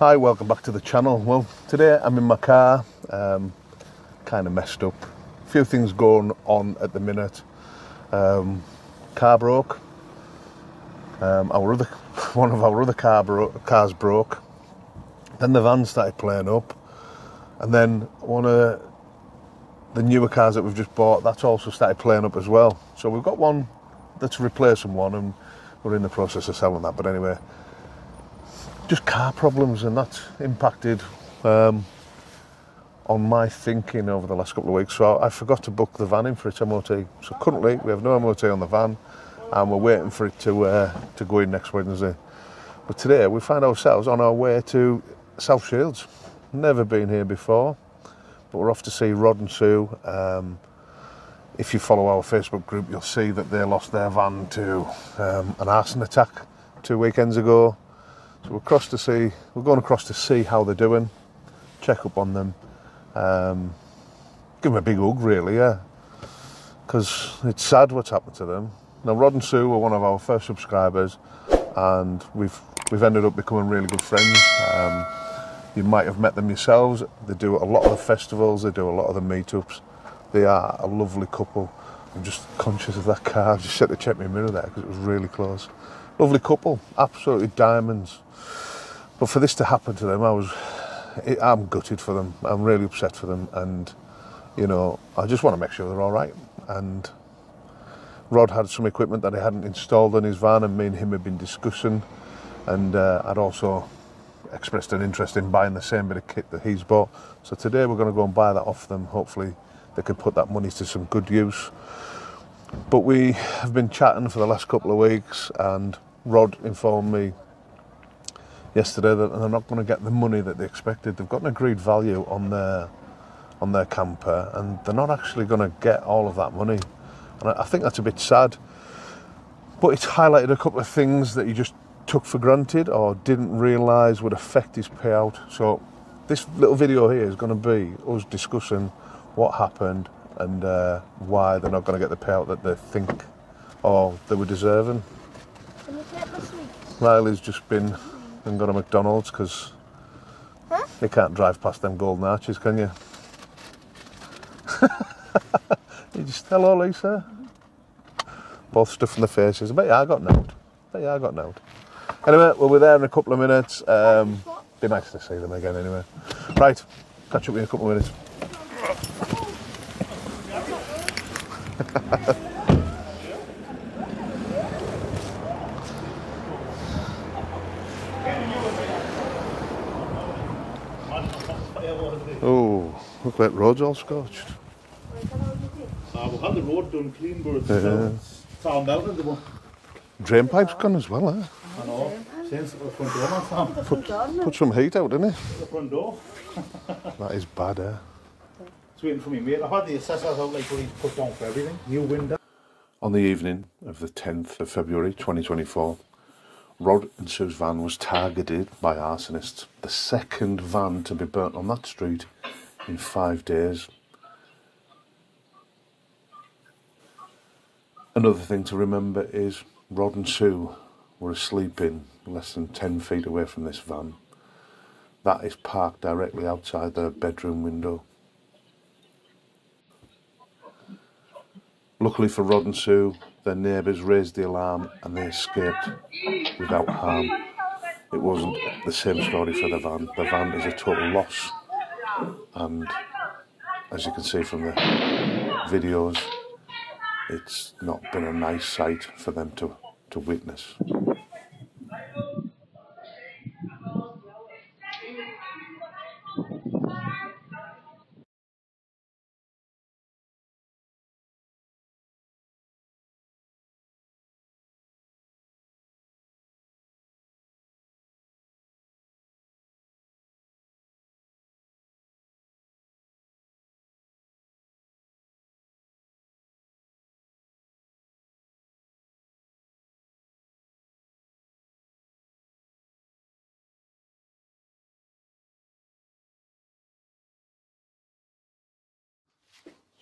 Hi, welcome back to the channel. Well, today I'm in my car, um, kind of messed up. A few things going on at the minute. Um, car broke. Um, our other, one of our other car bro- cars broke. Then the van started playing up, and then one of the newer cars that we've just bought that's also started playing up as well. So we've got one that's replacing one, and we're in the process of selling that. But anyway, just car problems, and that's impacted um, on my thinking over the last couple of weeks. So I forgot to book the van in for its MOT. So currently we have no MOT on the van, and we're waiting for it to uh, to go in next Wednesday. But today we find ourselves on our way to South Shields. Never been here before, but we're off to see Rod and Sue. Um, if you follow our Facebook group, you'll see that they lost their van to um, an arson attack two weekends ago. So we're across to see, we're going across to see how they're doing, check up on them, um, give them a big hug, really, yeah, because it's sad what's happened to them. Now, Rod and Sue were one of our first subscribers, and we've we've ended up becoming really good friends. Um, you might have met them yourselves. They do a lot of the festivals, they do a lot of the meetups. They are a lovely couple. I'm just conscious of that car. I just had to check my mirror there because it was really close. Lovely couple, absolutely diamonds. But for this to happen to them, I was, I'm gutted for them. I'm really upset for them, and you know, I just want to make sure they're all right. And Rod had some equipment that he hadn't installed on his van, and me and him had been discussing. And uh, I'd also expressed an interest in buying the same bit of kit that he's bought. So today we're going to go and buy that off them. Hopefully, they could put that money to some good use. But we have been chatting for the last couple of weeks, and Rod informed me yesterday that they're not going to get the money that they expected. They've got an agreed value on their on their camper, and they're not actually going to get all of that money. And I think that's a bit sad. But it's highlighted a couple of things that he just took for granted or didn't realise would affect his payout. So this little video here is going to be us discussing what happened and uh, why they're not going to get the payout that they think or they were deserving. Can you take my sweets? Riley's just been and got a McDonald's because Huh? you can't drive past them golden arches, can you? you just hello, Lisa. Both stuff in the faces. I bet you I got nailed. I bet you I got nailed. Anyway, we'll be there in a couple of minutes. Um, be nice to see them again anyway. Right, catch up with you in a couple of minutes. Like road's all scorched. Uh, we had the road done clean, but it's Yeah. still found out in the one. Drain pipe's gone as well, eh? I know. Since the front door, man, Sam. Put, Put some heat out, didn't it? The front door. That is bad, eh? It's waiting for me, mate. I've had the assessors out like what he's put down for everything. New window. On the evening of the 10th of February 2024, Rod and Sue's van was targeted by arsonists. The second van to be burnt on that street in five days. Another thing to remember is Rod and Sue were asleep in less than 10 feet away from this van. That is parked directly outside their bedroom window. Luckily for Rod and Sue, their neighbours raised the alarm and they escaped without harm. It wasn't the same story for the van. The van is a total loss, and as you can see from the videos, it's not been a nice sight for them to, to witness.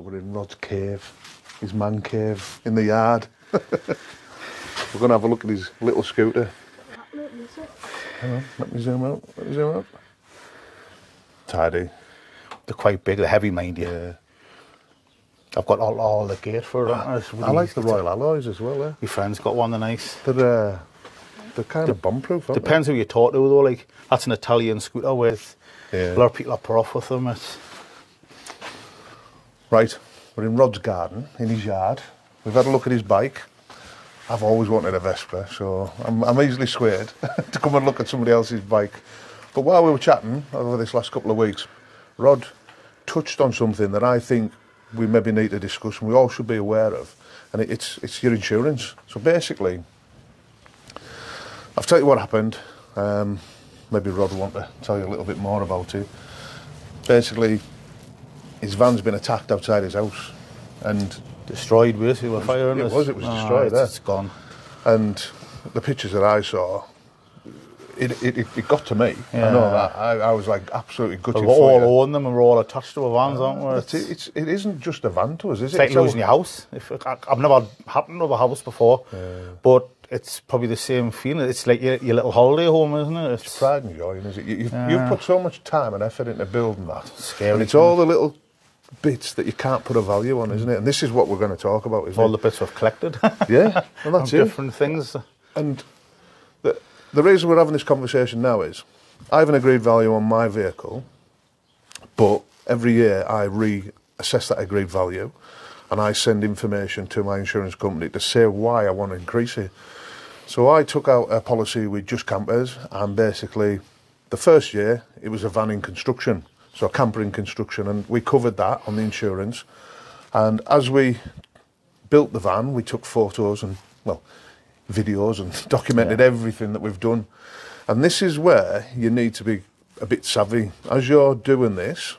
So we're in Rod's cave, his man cave in the yard. we're going to have a look at his little scooter. Hang on, let me zoom out. Let me zoom out. Tidy. They're quite big, they're heavy, mind you. Yeah. I've got all, all the gear for it. It's I like the Royal Alloys as well. Eh? My friend's got one, they're nice. They're uh, they're kind of bomb-proof. aren't they? Depends who you talk to, though. Like, that's an Italian scooter with Yeah. a lot of people are put off with them. It's, Right, we're in Rod's garden, in his yard. We've had a look at his bike. I've always wanted a Vespa, so I'm, I'm easily swayed to come and look at somebody else's bike. But while we were chatting over this last couple of weeks, Rod touched on something that I think we maybe need to discuss and we all should be aware of, and it, it's, it's your insurance. So basically, I'll tell you what happened. Um, maybe Rod will want to tell you a little bit more about it. Basically, his van's been attacked outside his house, and destroyed basically with fire. it was, it was Ah, destroyed, It's, eh? it's gone. and the pictures that I saw, it it, it, got to me. I know that. I, I was like absolutely gutted We for you. all own them and we're all attached to our vans, aren't we? That's it. It's, it isn't just a van to us, is It's it? like It's our- losing your house. If I, I've never happened to have a house before, but it's probably the same feeling. It's like your, your little holiday home, isn't it? It's, pride and joy, is it? You, you've, Yeah. you've put so much time and effort into building that. Scary, And it's all the little bits that you can't put a value on, isn't it? And this is what we're going to talk about, isn't all it? the bits we've collected. Yeah, well, that's it. different things. And the, the reason we're having this conversation now is I have an agreed value on my vehicle, but every year I reassess that agreed value and I send information to my insurance company to say why I want to increase it. So I took out a policy with Just Campers and basically the first year it was a van in construction, so a camper in construction, and we covered that on the insurance. And as we built the van, we took photos and, well, videos and documented Yeah. everything that we've done. And this is where you need to be a bit savvy. As you're doing this,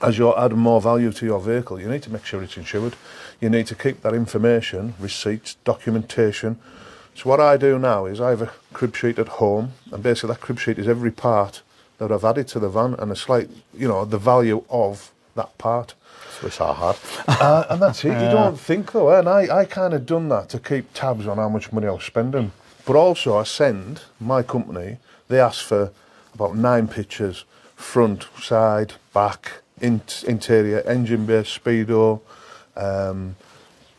as you're adding more value to your vehicle, you need to make sure it's insured. You need to keep that information, receipts, documentation. So what I do now is I have a crib sheet at home, and basically that crib sheet is every part that I've added to the van and a slight, you know, the value of that part. It's our hard. Uh, and that's it. You don't think though, and I, I kind of done that to keep tabs on how much money I was spending. But also, I send my company. They ask for about nine pictures: front, side, back, in, interior, engine bay, speedo, um,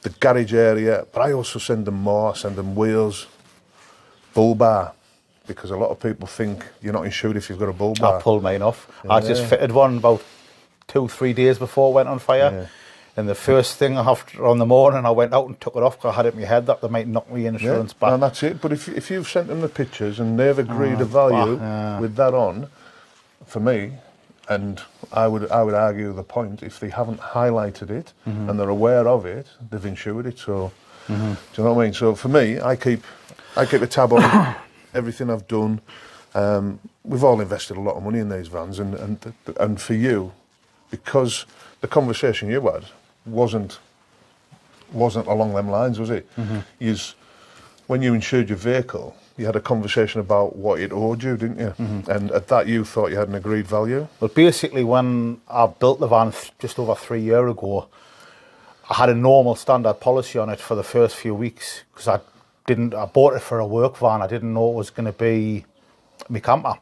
the garage area. But I also send them more. I send them wheels, bull bar, because a lot of people think you're not insured if you've got a bull bar. I pulled mine off. I just fitted one about two, three days before it went on fire. Yeah. And the first thing after on the morning, I went out and took it off because I had it in my head that they might knock me insurance yeah, back. And that's it. But if, if you've sent them the pictures and they've agreed a value bah, yeah. with that on, for me, and I would I would argue the point if they haven't highlighted it Mm-hmm. and they're aware of it, they've insured it. So do you know what I mean? So for me, I keep I keep a tab on everything I've done. Um, we've all invested a lot of money in these vans, and and and for you, because the conversation you had wasn't wasn't along them lines, was it? Mm-hmm. Yous- when you insured your vehicle, you had a conversation about what it owed you, didn't you? Mm-hmm. And at that, you thought you had an agreed value. Well, basically, when I built the van th- just over three years ago, I had a normal standard policy on it for the first few weeks because I didn't. I bought it for a work van. I didn't know it was going to be my camper.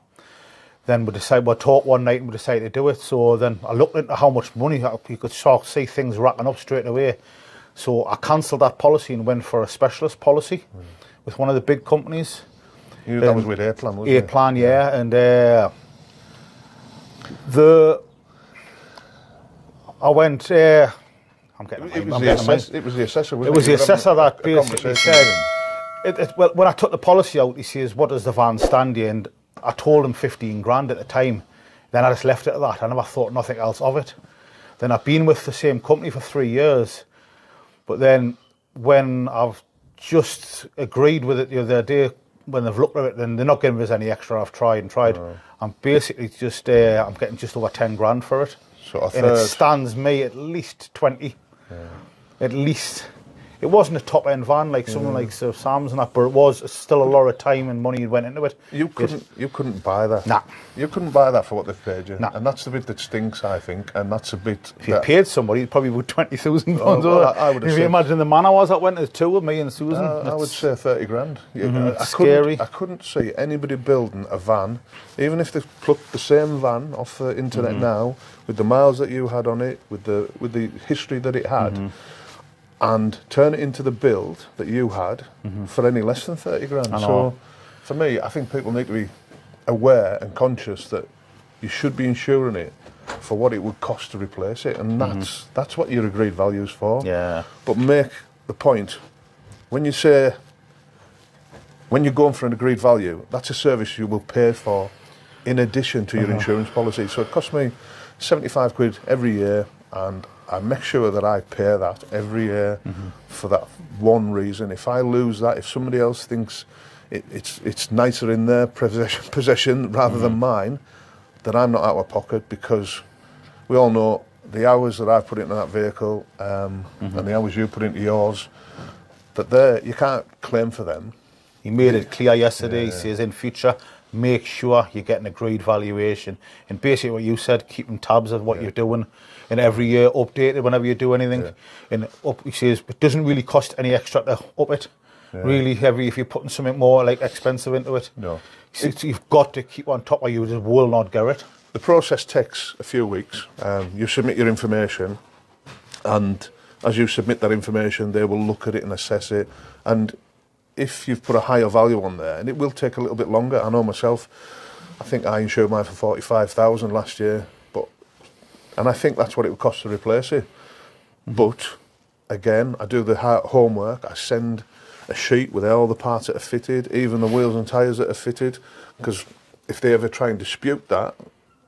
Then we decided we talked one night and we decided to do it. So then I looked into how much money you could sort of see things racking up straight away. So I cancelled that policy and went for a specialist policy with one of the big companies. You, that Um, was with A-Plan, wasn't A it? plan, yeah, and uh, the I went. Uh, I'm getting. It was, I'm the getting assess- it was the assessor, it was the You were having assessor that basically said. It, it, well, when I took the policy out, he says, "What does the van stand you?" And I told him fifteen grand at the time. Then I just left it at that. I never thought nothing else of it. Then I've been with the same company for three years, but then when I've just agreed with it the other day, when they've looked at it, then they're not giving us any extra. I've tried and tried. I'm basically just uh, I'm getting just over ten grand for it, So and it stands me at least twenty, at least. It wasn't a top end van like something like Sir Sam's and that, but it was still a lot of time and money went into it. You couldn't, you couldn't buy that. Nah. You couldn't buy that for what they've paid you. Nah. And that's the bit that stinks, I think. And that's a bit. If you paid somebody, it'd probably would twenty thousand Oh, pounds. well. I- I would If you imagine the man I was that went to the two with me and Susan. Uh, I would say 30 grand. Yeah, I, I scary. Couldn't, I couldn't see anybody building a van, even if they plucked the same van off the internet Mm-hmm. now, with the miles that you had on it, with the with the history that it had, Mm-hmm. And turn it into the build that you had for any less than 30 grand. Mm-hmm. So, for me, I think people need to be aware and conscious that you should be insuring it for what it would cost to replace it, and that's that's what your agreed value is for. Mm-hmm. Yeah. But make the point when you say when you're going for an agreed value, that's a service you will pay for in addition to your insurance policy. So it costs me 75 quid every year, and I make sure that I pay that every year mm-hmm. for that one reason. If I lose that, if somebody else thinks it, it's it's nicer in their possession, possession rather than mm-hmm. mine, then I'm not out of pocket because we all know the hours that I put into that vehicle um, mm-hmm. and the hours you put into yours, that there you can't claim for them. He made it clear yesterday. He says in future, make sure you get an agreed valuation. And basically, what you said, keeping tabs of what you're doing, and every year updated whenever you do anything. Yeah. And up, he says it doesn't really cost any extra to up it. Really heavy if you're putting something more like expensive into it. No. Says you've got to keep on top, of you just will not get it. The process takes a few weeks. Um, you submit your information, and as you submit that information, they will look at it and assess it. And if you've put a higher value on there, and it will take a little bit longer. I know myself. I think I insured mine for forty-five thousand last year, but and I think that's what it would cost to replace it. But again, I do the homework. I send a sheet with all the parts that are fitted, even the wheels and tyres that are fitted, because if they ever try and dispute that,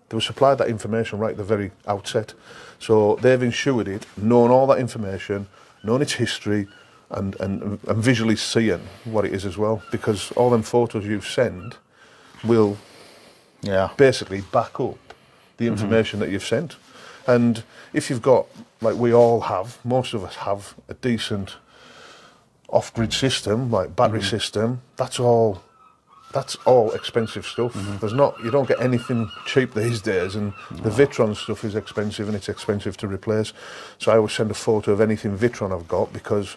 they were supplied that information right at the very outset. So they've insured it, known all that information, known its history, and, and, and visually seeing what it is as well. Because all them photos you send will Yeah. basically back up the mm-hmm. information that you've sent. And if you've got, like we all have, most of us have a decent off-grid system, like battery mm-hmm. system, that's all. That's all expensive stuff. Mm-hmm. There's not, you don't get anything cheap these days, and the Victron stuff is expensive, and it's expensive to replace. So I always send a photo of anything Victron I've got because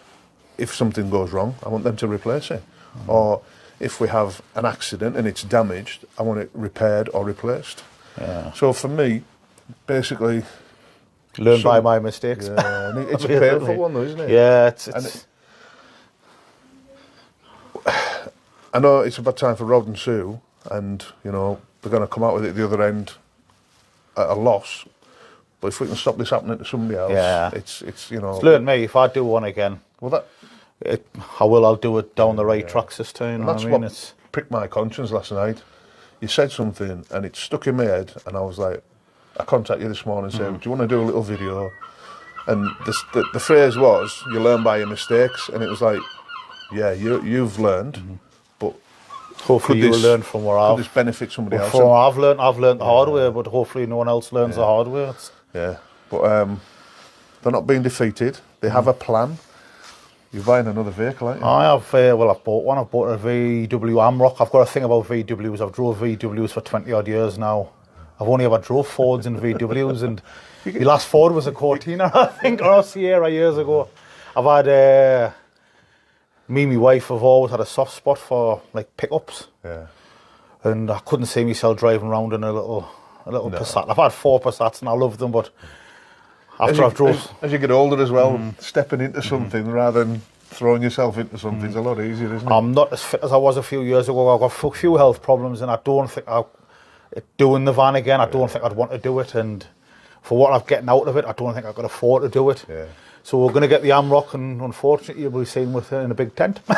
if something goes wrong, I want them to replace it. Or if we have an accident and it's damaged, I want it repaired or replaced. Yeah. So for me, basically, Learn by my mistakes. yeah, it's a painful one, though, isn't it? Yeah, it's, it's I know it's a bad time for Rod and Sue, and you know they're going to come out with it at the other end at a loss. But if we can stop this happening to somebody else, Yeah. it's it's you know. it's learned me. If I do one again, Well, that it, I will. I'll do it down the right tracks this time. Know that's what I mean? what It's pricked my conscience last night. You said something, and it stuck in my head, and I was like, I contacted you this morning and said, Mm. "Do you want to do a little video?" And the, the the phrase was, "You learn by your mistakes," and it was like, "Yeah, you you've learned, Mm-hmm. but hopefully you will this- learn from where I've this benefit somebody else?" from I've learned. I've learned the hard way, but hopefully no one else learns the hard way. It's, Yeah, but um, they're not being defeated. They have a plan. You're buying another vehicle, aren't you? I have, uh, well, I've bought one. I've bought a VW Amarok. I've got a thing about VWs. I've drove VWs for 20 odd years now. I've only ever drove Fords and VWs, and the last Ford was a Cortina, I think, or a Sierra years ago. I've had, uh, me and my wife have always had a soft spot for like pickups, Yeah. and I couldn't see myself driving around in a little, a little Passat. I've had four Passats and I love them, but after you, I've drove, as, as you get older as well, Mm. stepping into something rather than throwing yourself into something is a lot easier, isn't it? I'm not as fit as I was a few years ago. I've got a few health problems, and I don't think I'll doing the van again. I don't think I'd want to do it, and for what I'm getting out of it, I don't think I could afford to do it. Yeah. So we're going to get the Amarok, and unfortunately, you'll be seen with her in a big tent.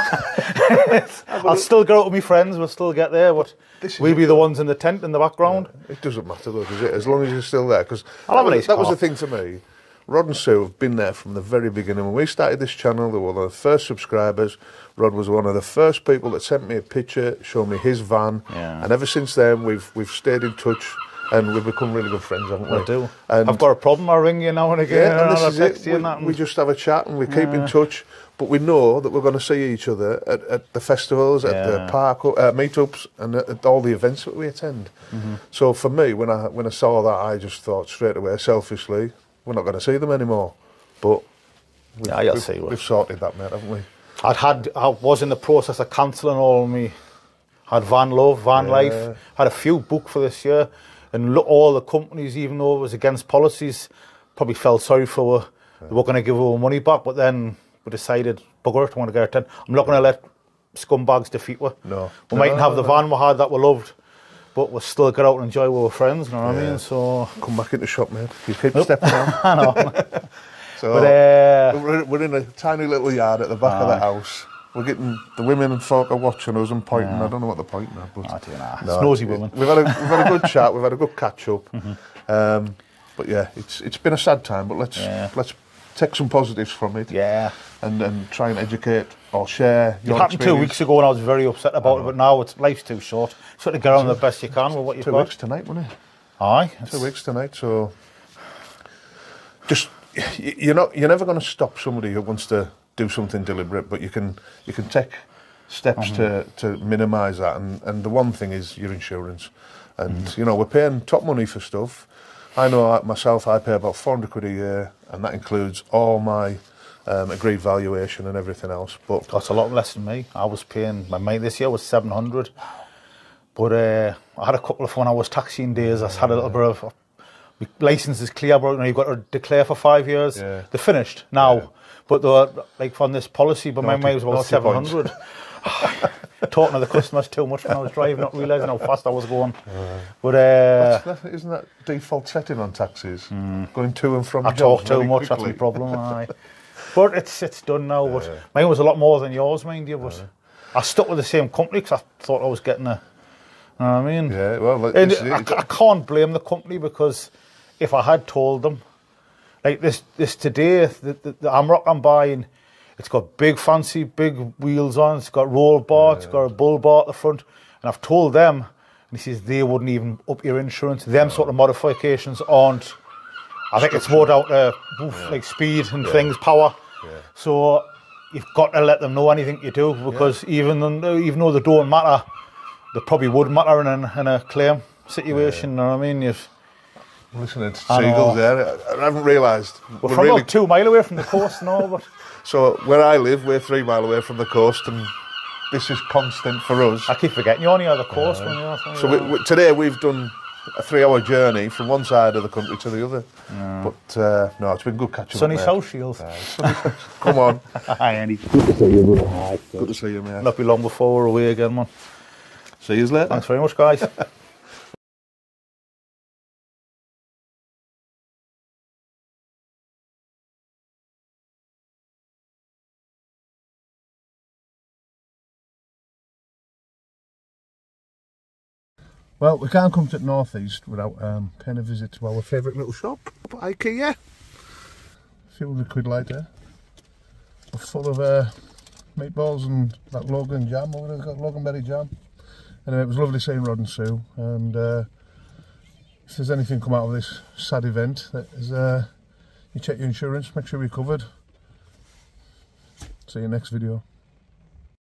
I'll still go out with my friends. We'll still get there, but we'll be the ones in the tent in the background. It doesn't matter though, does it? As long as you're still there, because that, was, nice that was the thing to me. Rod and Sue have been there from the very beginning. When we started this channel, they were one of the first subscribers. Rod was one of the first people that sent me a picture, showed me his van, Yeah. and ever since then we've we've stayed in touch. And we've become really good friends, haven't we? I do. And I've got a problem. I ring you now and again. yeah, and this is it. We, and we just have a chat and we keep in touch. But we know that we're going to see each other at, at the festivals, at the park uh, meetups, and at, at all the events that we attend. Mm-hmm. So for me, when I when I saw that, I just thought straight away, selfishly, we're not going to see them anymore. But we've, Yeah, we've, we've sorted that, mate, haven't we? I'd had, I was in the process of cancelling all me. Had Van Love, Van Yeah. Life, had a few booked for this year, and look, all the companies, even though it was against policies, probably felt sorry for her. They were going to give our money back, but then we decided, bugger it, I want to get it done. I'm not going to let scumbags defeat her. No. We No, mightn't have no, the no. van we had that we loved, but we'll still get out and enjoy with our friends, you know what I Yeah. mean? So, Come back into shop, mate. You keep stepping on. I know. So but uh, we're, we're in a tiny little yard at the back of the house. We're getting the women and folk are watching us and pointing. I don't know what they're pointing at, but I don't. No, It's nosy it- women. We've had a we've had a good chat. We've had a good catch up. Mm-hmm. Um, but yeah, it's it's been a sad time. But let's Yeah. let's take some positives from it. yeah. And and try and educate or share. It Your happened two weeks ago and I was very upset about it, but now it's life's too short. So to get on the best you can with what you've Two got. weeks tonight, wasn't it? Aye. Two weeks tonight. So just you're not you're never going to stop somebody who wants to do something deliberate, but you can you can take steps to to minimise that. And and the one thing is your insurance. And you know we're paying top money for stuff. I know myself. I pay about 400 quid a year, and that includes all my um, agreed valuation and everything else. But That's a lot less than me. I was paying, my mate this year was 700. But uh, I had a couple of when I was taxiing days, I had a little bit of, my license is clear, but you know, you've got to declare for five years. Yeah. They're finished now. Yeah. But they were like from this policy, but my Naughty- was about 700. Talking to the customers too much when I was driving, not realising how fast I was going. But uh, That's- that- isn't that default setting on taxis? Going to and from I talk too much. That's my problem. Aye. but it's it's done now. But mine was a lot more than yours, mind you. But I stuck with the same company because I thought I was getting a. You know what I mean? Yeah, well, like, I, I can't blame the company because if I had told them, like this, this today, the, the, the Amarok I'm buying, it's got big fancy big wheels on. It's got roll bar. It's got a bull bar at the front. And I've told them, and he says they wouldn't even up your insurance. Them sort of modifications aren't. I think it's more down to oof, like speed and things, power. So you've got to let them know anything you do because even though, even though they don't matter, they probably would matter in a, in a claim situation. You know what I mean? You've, I'm listening to seagulls there. I, I haven't realised. we're We're from really about two mile away from the coast now, but so where I live, we're three mile away from the coast, and this is constant for us. I keep forgetting you're on the other coast when you're. So we, we, today we've done a three-hour journey from one side of the country to the other. But uh, no, it's been good catching Sunny up. Sunny South Shields. Come on, Hi, Andy. good to see you, mate. Not be long before we're away again, man. See you later. Thanks very much, guys. Well, we can't come to the northeast without um, paying a visit to our favourite little shop, IKEA. See what the quid there. We're full of uh, meatballs and that Logan jam. Got Loganberry jam. Anyway, it was lovely seeing Rod and Sue. And uh, if there's anything come out of this sad event, that is, uh, you check your insurance, make sure you're covered. See you next video.